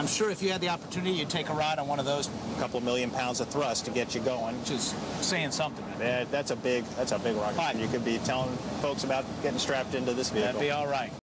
I'm sure if you had the opportunity, you'd take a ride on one of those. A couple million pounds of thrust to get you going. Just saying something. That, that's a big that's a big rocket. Fine. You could be telling folks about getting strapped into this vehicle. That'd be all right.